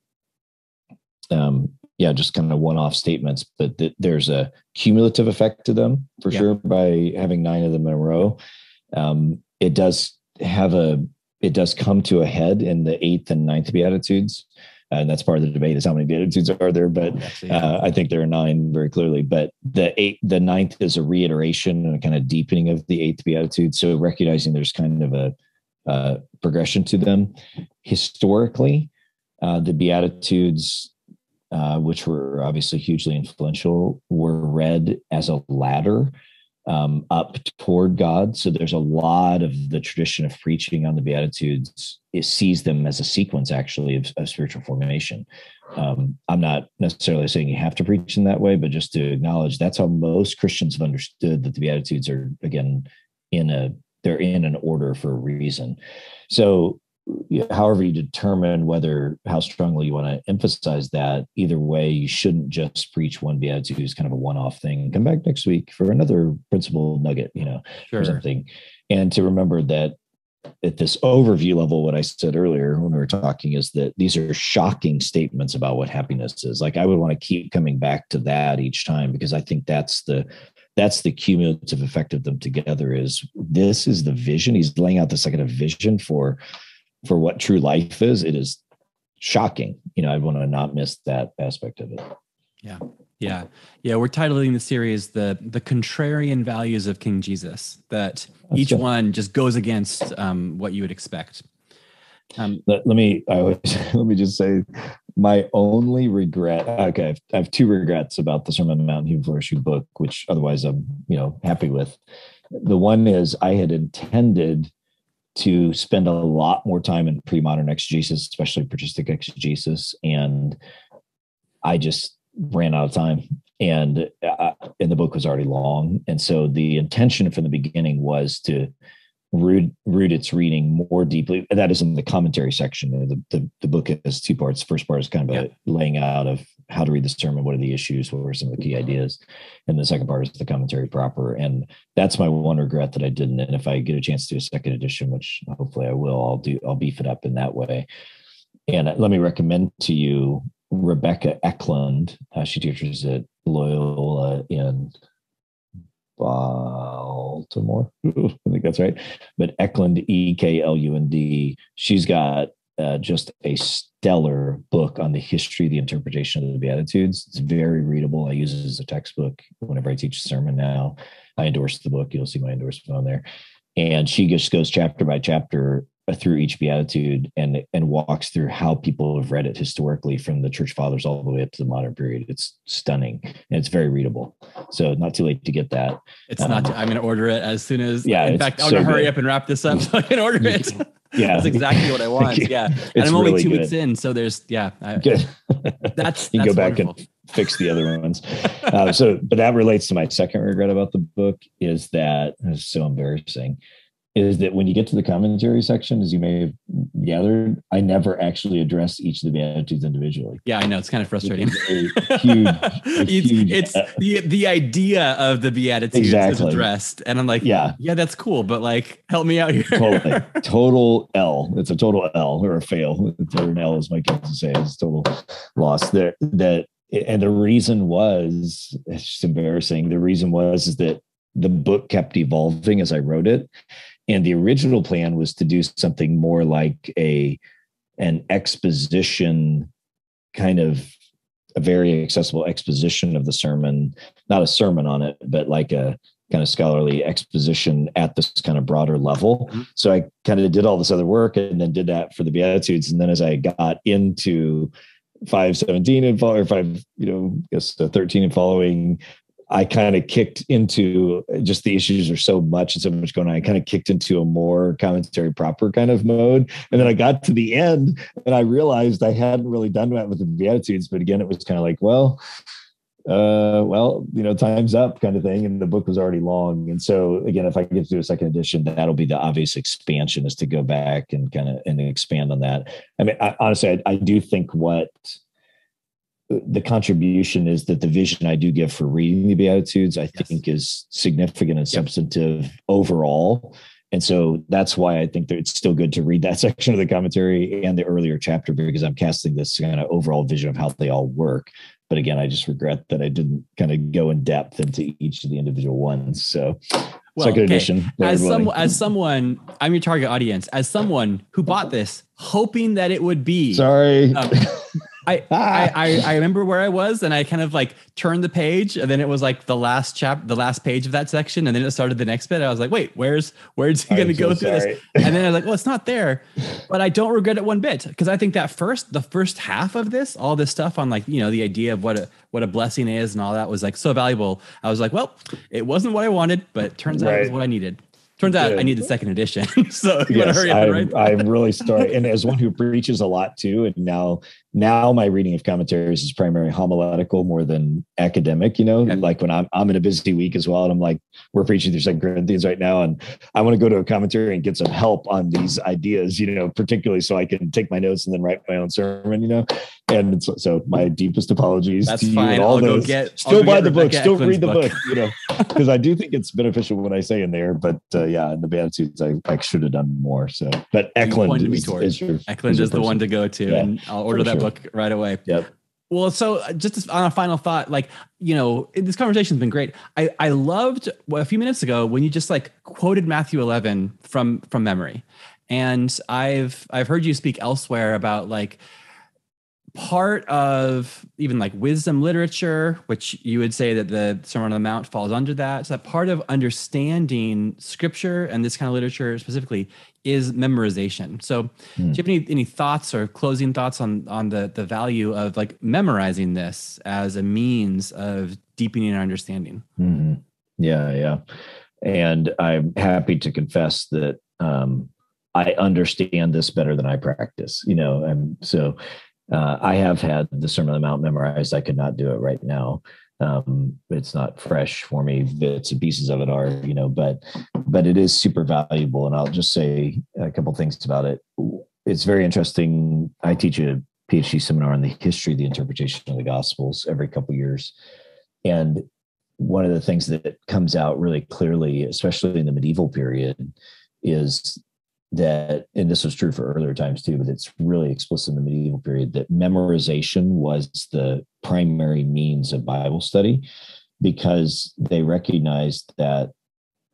um, yeah, just kind of one-off statements, but that there's a cumulative effect to them for yeah. sure by having nine of them in a row. Um, it does have a, it does come to a head in the eighth and ninth beatitudes and that's part of the debate is how many beatitudes are there. But uh, I think there are nine very clearly. But the eight, the ninth is a reiteration and a kind of deepening of the eighth beatitude. So recognizing there's kind of a uh, progression to them. Historically, uh, the beatitudes, uh, which were obviously hugely influential, were read as a ladder um, up toward God. So there's a lot of the tradition of preaching on the Beatitudes. It sees them as a sequence, actually, of, of spiritual formation. Um, I'm not necessarily saying you have to preach in that way, but just to acknowledge that's how most Christians have understood that the Beatitudes are again in a they're in an order for a reason. So however you determine whether how strongly you want to emphasize that either way you shouldn't just preach one beatitude as kind of a one-off thing come back next week for another principle nugget you know sure. or something. And to remember that at this overview level what i said earlier when we were talking is that these are shocking statements about what happiness is. Like i would want to keep coming back to that each time because i think that's the that's the cumulative effect of them together is this is the vision. He's laying out this kind of vision for for what true life is, it is shocking. You know, I want to not miss that aspect of it. Yeah. Yeah. Yeah. We're titling the series the the contrarian values of King Jesus, that That's each good. one just goes against um, what you would expect. Um, let, let me I always, let me just say my only regret okay I've, I have two regrets about the sermon on the mount human flourishing book which otherwise i'm you know happy with the one is i had intended to spend a lot more time in pre-modern exegesis, especially patristic exegesis, and I just ran out of time. And uh, and the book was already long, and so the intention from the beginning was to root root its reading more deeply. That is in the commentary section. The the, the book has two parts. The first part is kind of a laying out of how to read the sermon, what are the issues, what were some of the key ideas, and the second part is the commentary proper. And that's my one regret that I didn't. And if I get a chance to do a second edition, which hopefully I will, I'll do. I'll beef it up in that way. And let me recommend to you Rebekah Eklund. Uh, she teaches at Loyola in Baltimore. I think that's right. But Eklund, E K L U N D. She's got uh, just a stellar book on the history, the interpretation of the Beatitudes. It's very readable. I use it as a textbook whenever I teach a sermon now. I endorse the book. You'll see my endorsement on there. And she just goes chapter by chapter through each beatitude and and walks through how people have read it historically from the church fathers all the way up to the modern period. It's stunning and it's very readable. So not too late to get that. It's um, not i'm going to order it as soon as yeah in fact i'm so going to hurry up and wrap this up so i can order it. Yeah. That's exactly what i want. Yeah. And i'm only really two good. weeks in so there's yeah I, good. That's you that's go back wonderful. and fix the other ones. Uh, so but that relates to my second regret about the book is that it's so embarrassing is that when you get to the commentary section, as you may have gathered, I never actually address each of the beatitudes individually. Yeah, I know it's kind of frustrating. It's, huge, huge, it's uh, the the idea of the beatitudes exactly. is addressed, and I'm like, yeah, yeah, that's cool, but like, help me out here. totally, total L. It's a total L or a fail. It's an L, as my kids say, it's total loss. There that, and the reason was it's just embarrassing. The reason was is that the book kept evolving as I wrote it and the original plan was to do something more like a an exposition kind of a very accessible exposition of the sermon not a sermon on it but like a kind of scholarly exposition at this kind of broader level mm-hmm. so i kind of did all this other work and then did that for the beatitudes and then as i got into 517 and follow or 5 you know I guess 13 and following I kind of kicked into just the issues are so much and so much going on. I kind of kicked into a more commentary proper kind of mode. And then I got to the end and I realized I hadn't really done that with the Beatitudes. But again, it was kind of like, well, uh, well, you know, time's up kind of thing. And the book was already long. And so again, if I get to do a second edition, that'll be the obvious expansion is to go back and kind of and expand on that. I mean, I, honestly, I, I do think what the contribution is that the vision I do give for reading the Beatitudes, I yes. think, is significant and substantive yep. overall. And so that's why I think that it's still good to read that section of the commentary and the earlier chapter because I'm casting this kind of overall vision of how they all work. But again, I just regret that I didn't kind of go in depth into each of the individual ones. So well, second okay. edition. As some as someone, I'm your target audience. As someone who bought this hoping that it would be sorry. Um, Ah. I, I, I remember where I was and I kind of like turned the page and then it was like the last chap the last page of that section and then it started the next bit. I was like, wait, where's where's he gonna go through this? And then I was like, well, it's not there. But I don't regret it one bit because I think that first the first half of this, all this stuff on like, you know, the idea of what a what a blessing is and all that was like so valuable. I was like, well, it wasn't what I wanted, but it turns out it was what I needed. Turns out Good. I need the second edition. so you yes, hurry up I'm, right? I'm really sorry. And as one who preaches a lot too, and now now my reading of commentaries is primarily homiletical more than academic, you know, like when I'm I'm in a busy week as well. And I'm like, we're preaching through Second Corinthians right now. And I want to go to a commentary and get some help on these ideas, you know, particularly so I can take my notes and then write my own sermon, you know. And so, so my deepest apologies That's to you fine. all I'll those. Get, still buy the book, still read the book, book you know, because I do think it's beneficial what I say in there. But uh, yeah, in the Beatitudes, I, I should have done more. So, but Eklund is, is, your, Eklund is, is the one to go to, yeah, and I'll order that sure. Book right away. Yep. Well, so uh, just on a final thought, like you know, this conversation's been great. I I loved well, a few minutes ago when you just like quoted Matthew 11 from from memory, and I've I've heard you speak elsewhere about like part of even like wisdom literature, which you would say that the Sermon on the Mount falls under that. So that part of understanding scripture and this kind of literature specifically is memorization. So mm. do you have any, any thoughts or closing thoughts on on the the value of like memorizing this as a means of deepening our understanding? Mm-hmm. Yeah, yeah. And I'm happy to confess that um, I understand this better than I practice, you know, and so uh, I have had the Sermon on the Mount memorized. I could not do it right now. Um, it's not fresh for me. Bits and pieces of it are, you know, but but it is super valuable. And I'll just say a couple things about it. It's very interesting. I teach a PhD seminar on the history of the interpretation of the Gospels every couple years, and one of the things that comes out really clearly, especially in the medieval period, is that, and this was true for earlier times too, but it's really explicit in the medieval period that memorization was the primary means of Bible study because they recognized that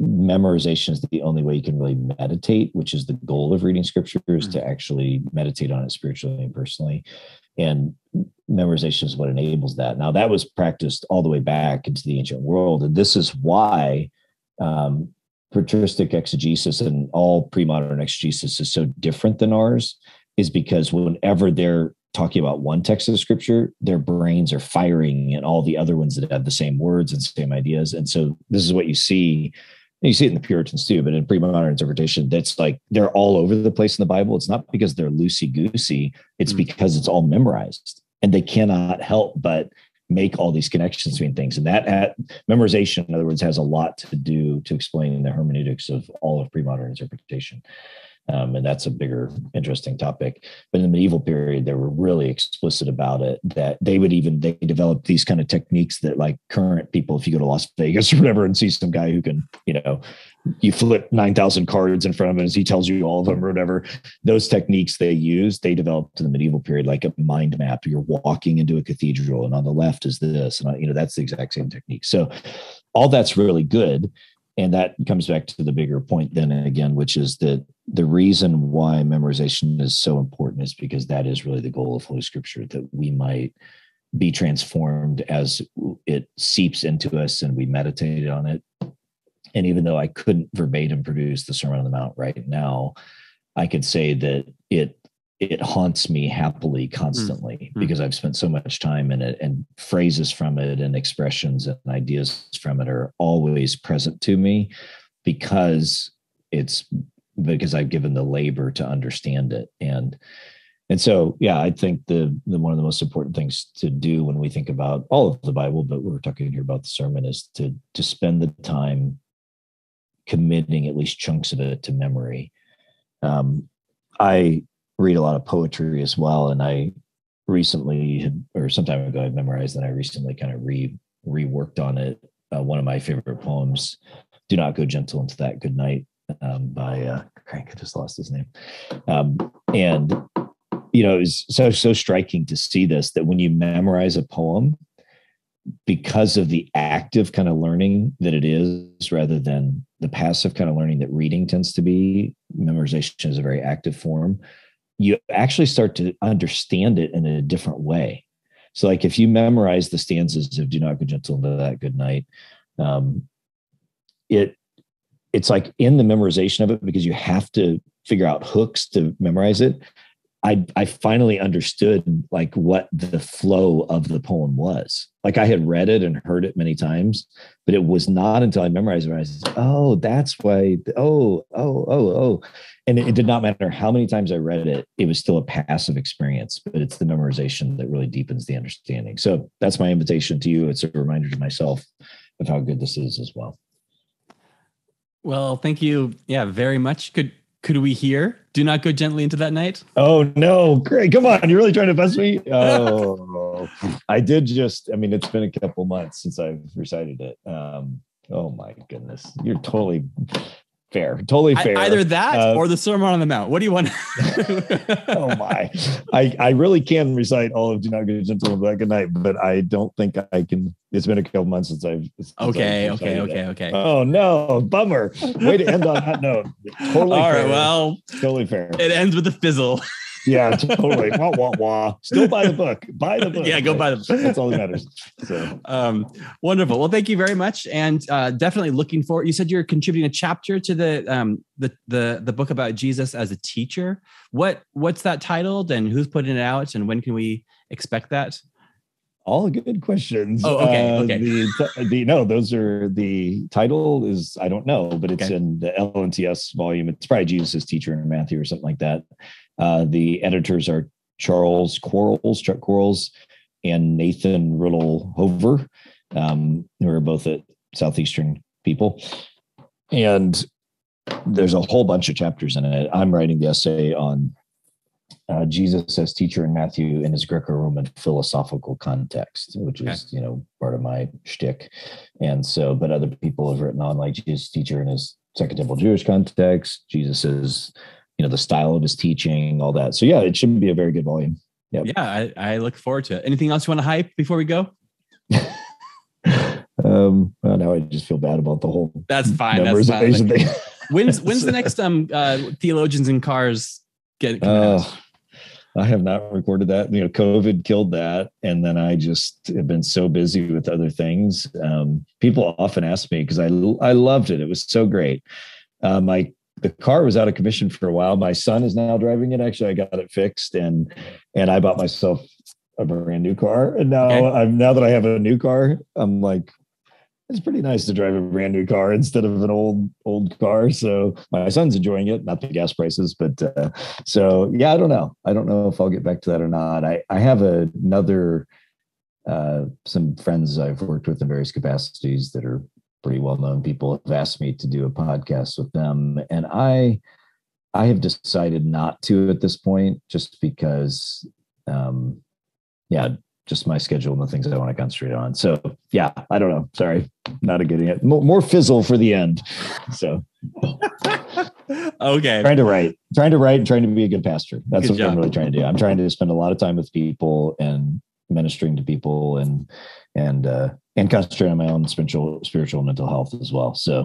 memorization is the only way you can really meditate, which is the goal of reading scripture is mm-hmm. to actually meditate on it spiritually and personally. And memorization is what enables that. Now, that was practiced all the way back into the ancient world. And this is why um, patristic exegesis and all pre-modern exegesis is so different than ours is because whenever they're talking about one text of scripture, their brains are firing and all the other ones that have the same words and same ideas. And so this is what you see. You see it in the Puritans too, but in pre-modern interpretation, that's like they're all over the place in the Bible. It's not because they're loosey goosey; it's mm-hmm. because it's all memorized, and they cannot help but make all these connections between things. And that at, memorization, in other words, has a lot to do to explain the hermeneutics of all of pre-modern interpretation. Um, and that's a bigger, interesting topic. But in the medieval period, they were really explicit about it. That they would even they developed these kind of techniques that, like current people, if you go to Las Vegas or whatever, and see some guy who can, you know, you flip 9,000 cards in front of him as he tells you all of them or whatever. Those techniques they use, they developed in the medieval period, like a mind map. You're walking into a cathedral, and on the left is this, and you know that's the exact same technique. So, all that's really good, and that comes back to the bigger point then again, which is that the reason why memorization is so important is because that is really the goal of Holy Scripture that we might be transformed as it seeps into us and we meditate on it and even though I couldn't verbatim produce the Sermon on the Mount right now, I could say that it it haunts me happily constantly Mm-hmm. because I've spent so much time in it and phrases from it and expressions and ideas from it are always present to me because it's because I've given the labor to understand it and and so yeah I think the the one of the most important things to do when we think about all of the Bible but we're talking here about the sermon is to to spend the time committing at least chunks of it to memory um, I read a lot of poetry as well, and I recently had, or some time ago, I memorized, and I recently kind of re reworked on it. Uh, one of my favorite poems, "Do Not Go Gentle into That Good Night," um, by uh, Crank. I just lost his name, um, and you know, it's so so striking to see this that when you memorize a poem, because of the active kind of learning that it is rather than the passive kind of learning that reading tends to be memorization is a very active form you actually start to understand it in a different way so like if you memorize the stanzas of do not go gentle into that good night um, it it's like in the memorization of it because you have to figure out hooks to memorize it I I finally understood like what the flow of the poem was. Like I had read it and heard it many times, but it was not until I memorized it. I said, "Oh, that's why." Oh, oh, oh, oh, and it, it, did not matter how many times I read it; it was still a passive experience. But it's the memorization that really deepens the understanding. So that's my invitation to you. It's a reminder to myself of how good this is as well. Well, thank you. Yeah, very much. Could could we hear? Do not go gently into that night. Oh no. Great. Come on. You're really trying to bust me? Oh i did just i mean it's been a couple months since i've recited it. Um oh my goodness. You're totally fair. Totally fair. either that uh, or the sermon on the mount. What do you want? Oh my. I i really can recite all of do not go gentle into that good night but i don't think i can. It's been a couple months since i've since okay I've okay okay okay. Oh no. Bummer. Way to end on that note. Totally all fair. right well totally fair. it ends with a fizzle yeah, totally. wah wah wah. Still buy the book. Buy the book. Yeah, go buy the book. That's all that matters. So, um, wonderful. Well, thank you very much, and uh, definitely looking forward. You said you're contributing a chapter to the um, the the the book about Jesus as a teacher. What what's that titled, and who's putting it out, and when can we expect that? All good questions. Oh, okay. Uh, okay. The, the no, those are the title is I don't know, but it's Okay. in the LNTS volume. It's probably Jesus' teacher in Matthew or something like that. Uh, the editors are Charles Quarles, Chuck Quarles, and Nathan Ridlehoover, um, who are both at Southeastern people. And there's a whole bunch of chapters in it. I'm writing the essay on uh, Jesus as teacher in Matthew in his Greco-Roman philosophical context, which is you know part of my shtick. And so, but other people have written on like Jesus teacher in his Second Temple Jewish context, Jesus is you know the style of his teaching, all that. So yeah, it should be a very good volume. Yep. Yeah, I, I look forward to it. Anything else you want to hype before we go? um, well, now I just feel bad about the whole That's fine. That's fine. thing. When's when's the next um uh, theologians in cars get? Oh, I have not recorded that. You know, COVID killed that, and then I just have been so busy with other things. Um, people often ask me because I I loved it. It was so great. Uh, my the car was out of commission for a while. My son is now driving it. Actually, I got it fixed, and and I bought myself a brand new car. And now Okay. I'm now that I have a new car, I'm like, it's pretty nice to drive a brand new car instead of an old old car. So my son's enjoying it, not the gas prices, but uh, so yeah, I don't know. I don't know if I'll get back to that or not. I I have another uh, some friends I've worked with in various capacities that are pretty well known people have asked me to do a podcast with them, and I I have decided not to at this point, just because, um, yeah, just my schedule and the things I want to concentrate on. So yeah, I don't know. Sorry, not a good it. More, more fizzle for the end. So okay. trying to write, trying to write, and trying to be a good pastor. That's Good what job. I'm really trying to do. I'm trying to spend a lot of time with people and ministering to people and and uh and concentrating on my own spiritual spiritual mental health as well. So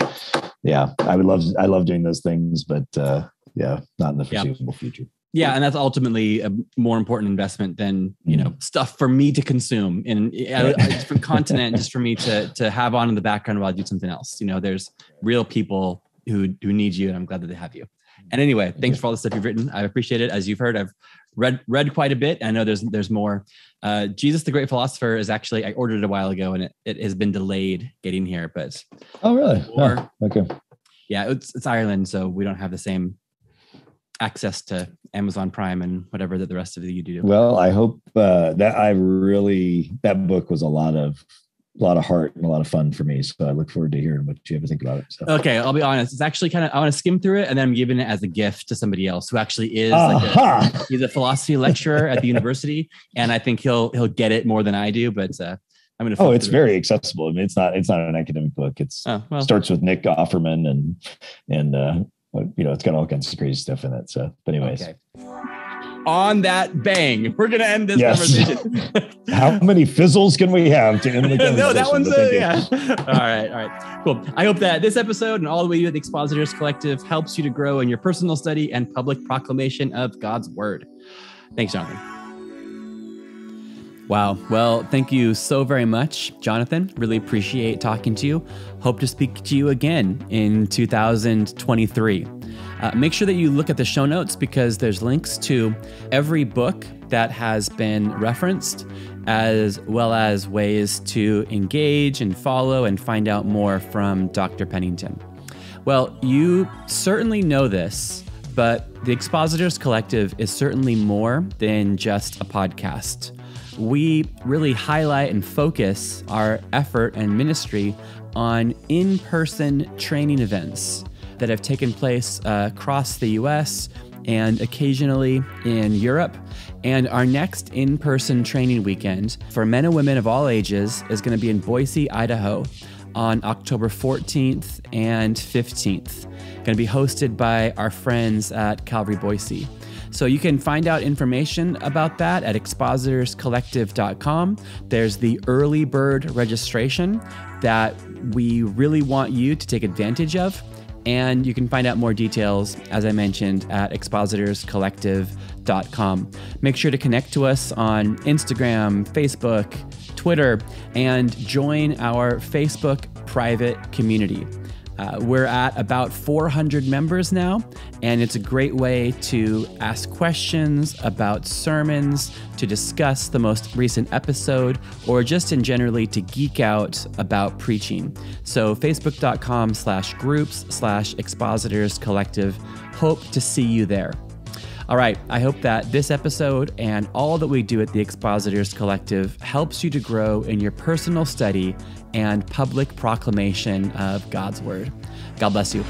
yeah, I would love I love doing those things, but uh yeah, not in the Yeah. foreseeable future. Yeah, and that's ultimately a more important investment than you know stuff for me to consume in a, a different continent, just for me to to have on in the background while I do something else. You know, there's real people who who need you, and I'm glad that they have you. And anyway, thanks for all the stuff you've written. I appreciate it. As you've heard, I've read read quite a bit. I know there's there's more. Uh, Jesus the Great Philosopher is actually I ordered it a while ago and it, it has been delayed getting here. But oh really? Or, oh, okay. Yeah, it's it's Ireland, so we don't have the same access to Amazon Prime and whatever that the rest of you do. Well, I hope uh, that I really that book was a lot of a lot of heart and a lot of fun for me. So I look forward to hearing what you have to think about it. So. Okay, I'll be honest. It's actually kind of I want to skim through it and then I'm giving it as a gift to somebody else who actually is uh-huh. like a, he's a philosophy lecturer at the university, and I think he'll he'll get it more than I do. But uh, I'm gonna. Oh, it's very it. accessible. I mean, it's not it's not an academic book. It's oh, well. starts with Nick Offerman and and uh, you know it's got all kinds of crazy stuff in it. So, but anyways. Okay on that bang, we're going to end this yes. conversation. How many fizzles can we have to end the conversation? no, that one's uh, a, yeah. all right, all right, cool. I hope that this episode and all the way you at the Expositors Collective helps you to grow in your personal study and public proclamation of God's word. Thanks, Jonathan. Wow. Well, thank you so very much, Jonathan. Really appreciate talking to you. Hope to speak to you again in 2023. Uh, make sure that you look at the show notes because there's links to every book that has been referenced, as well as ways to engage and follow and find out more from Dr. Pennington. Well, you certainly know this, but the Expositors Collective is certainly more than just a podcast. We really highlight and focus our effort and ministry on in person training events that have taken place uh, across the US and occasionally in Europe. And our next in person training weekend for men and women of all ages is going to be in Boise, Idaho on October 14th and 15th. Going to be hosted by our friends at Calvary Boise. So you can find out information about that at expositorscollective.com. There's the early bird registration that we really want you to take advantage of. And you can find out more details, as I mentioned, at expositorscollective.com. Make sure to connect to us on Instagram, Facebook, Twitter, and join our Facebook private community. Uh, we're at about 400 members now, and it's a great way to ask questions about sermons, to discuss the most recent episode, or just in generally to geek out about preaching. So facebook.com slash groups slash expositors collective. Hope to see you there. All right, I hope that this episode and all that we do at the Expositors Collective helps you to grow in your personal study and public proclamation of God's Word. God bless you.